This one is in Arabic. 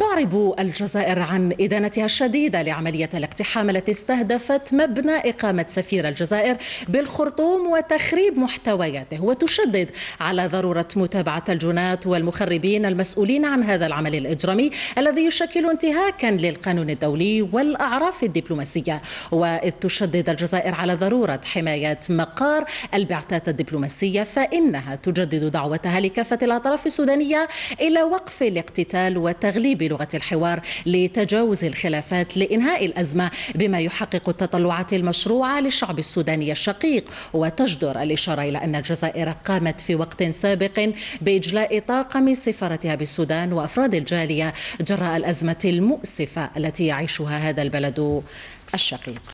تعرب الجزائر عن إدانتها الشديدة لعملية الاقتحام التي استهدفت مبنى إقامة سفير الجزائر بالخرطوم وتخريب محتوياته وتشدد على ضرورة متابعة الجنات والمخربين المسؤولين عن هذا العمل الإجرامي الذي يشكل انتهاكا للقانون الدولي والأعراف الدبلوماسية. وإذ تشدد الجزائر على ضرورة حماية مقار البعثات الدبلوماسية فإنها تجدد دعوتها لكافة الأطراف السودانية إلى وقف الاقتتال وتغليب بلغة الحوار لتجاوز الخلافات لإنهاء الأزمة بما يحقق التطلعات المشروعة للشعب السوداني الشقيق. وتجدر الإشارة إلى أن الجزائر قامت في وقت سابق بإجلاء طاقم سفارتها بالسودان وأفراد الجالية جراء الأزمة المؤسفة التي يعيشها هذا البلد الشقيق.